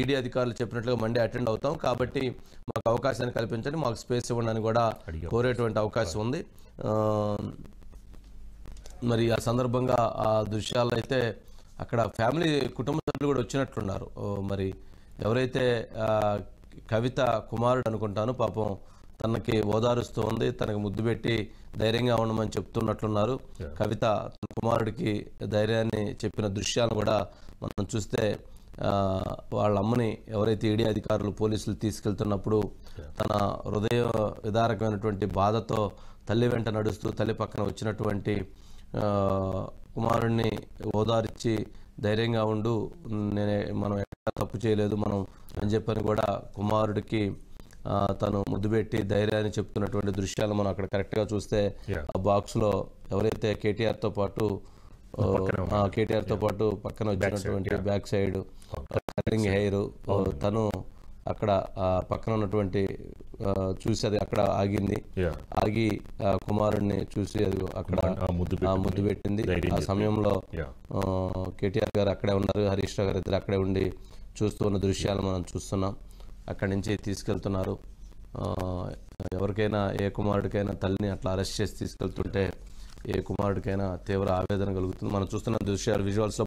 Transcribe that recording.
ED అధికారులు చెప్పినట్లుగా Monday attend అవుతాం. కాబట్టి మాకు అవకాశాన్ని కల్పించండి. మాకు స్పేస్ ఇవ్వండి అని కూడా కోరేటువంటి అవకాశం ఉంది. మరి ఆ సందర్భంగా ఆ దృశ్యాలు అయితే అక్కడ ఫ్యామిలీ కుటుంబ సభ్యులు కూడా వచ్చినట్లున్నారు. మరి ఎవరైతే కవిత కుమారుడు అనుకుంటాను పాపం తనకి ఓదారుస్తూ ఉంది. తనకి ముద్దు పెట్టి ధైర్యంగా ఉండమని చెప్తున్నట్లున్నారు. కవిత తన కుమారుడికి ధైర్యాన్ని చెప్పిన దృశ్యాలను కూడా మనం చూస్తే వాళ్ళ అమ్మని ఎవరైతే ఈడీ అధికారులు పోలీసులు తీసుకెళ్తున్నప్పుడు తన హృదయ విదారకమైనటువంటి బాధతో తల్లి వెంట నడుస్తూ తల్లి పక్కన వచ్చినటువంటి కుమారుణ్ణి ఓదార్చి ధైర్యంగా ఉండు నేనే మనం ఎక్కడ తప్పు చేయలేదు మనం అని చెప్పని కూడా కుమారుడికి తను ముద్దు పెట్టి ధైర్యాన్ని చెప్తున్నటువంటి దృశ్యాలు మనం అక్కడ కరెక్ట్గా చూస్తే. ఆ బాక్స్లో ఎవరైతే కేటీఆర్తో పాటు కేటీఆర్తో పాటు పక్కన వచ్చినటువంటి బ్యాక్ సైడ్ కటింగ్ హెయిర్ తను అక్కడ పక్కన ఉన్నటువంటి చూసి అది అక్కడ ఆగింది. ఆగి ఆ కుమారుడిని చూసి అది అక్కడ ముద్దు పెట్టింది. ఆ సమయంలో కేటీఆర్ గారు అక్కడే ఉన్నారు. హరీష్ రావు గారు ఇద్దరు అక్కడే ఉండి చూస్తూ ఉన్న దృశ్యాలు మనం చూస్తున్నాం. అక్కడి నుంచి తీసుకెళ్తున్నారు. ఎవరికైనా ఏ కుమారుడికైనా తల్లిని అట్లా అరెస్ట్ చేసి తీసుకెళ్తుంటే ఏ కుమారుడికైనా తీవ్ర ఆవేదన కలుగుతుంది. మనం చూస్తున్న దృశ్యాలు విజువల్స్లో